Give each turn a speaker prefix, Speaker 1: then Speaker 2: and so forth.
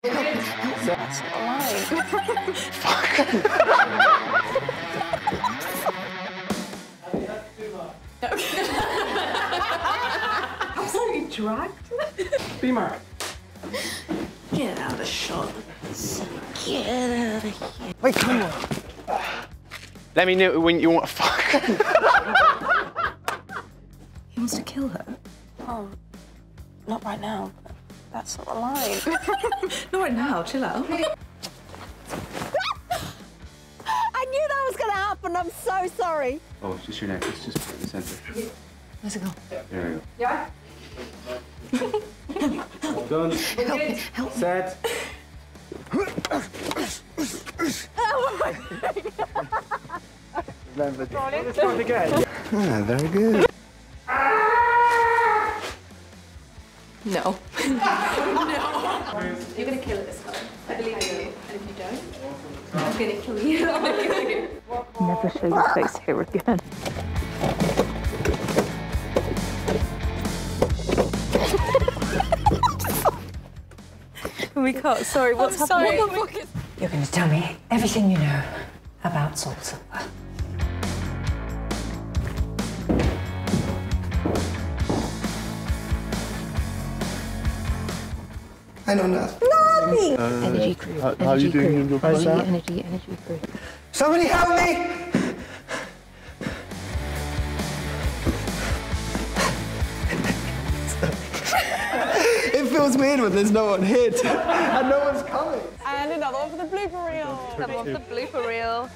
Speaker 1: That's not a lie.
Speaker 2: Absolutely dragged.
Speaker 3: Be Mark.
Speaker 1: Get out of shot. Get out of here.
Speaker 4: Wait, come on.
Speaker 5: Let me know when you want to fuck.
Speaker 2: He wants to kill her.
Speaker 1: Oh, not right now. But that's not a lie.
Speaker 2: Not right now, chill out.
Speaker 6: I knew that was going to happen. I'm so sorry.
Speaker 5: Oh, it's just your neck. It's just in the centre.
Speaker 2: Where's it go?
Speaker 5: There we go.
Speaker 2: Yeah?
Speaker 5: Done.
Speaker 2: Help me.
Speaker 5: Set.
Speaker 4: Remember. Let's start again. Ah, very good.
Speaker 2: No. You're gonna kill it this time. I believe you. And if you don't, I'm gonna kill you. I'm gonna kill you.
Speaker 1: Never show your face here again. We can't. Sorry, what's happening?
Speaker 7: You're going to tell me everything you know about Soul Silver.
Speaker 4: I know nothing.
Speaker 1: Uh, energy crew.
Speaker 8: How, how are you doing in your
Speaker 1: Energy,
Speaker 8: place?
Speaker 1: energy, energy crew.
Speaker 4: Somebody help me! it feels weird when there's no one here to, and no one's coming.
Speaker 6: And another one for the blooper reel.
Speaker 2: Another one for the blooper reel.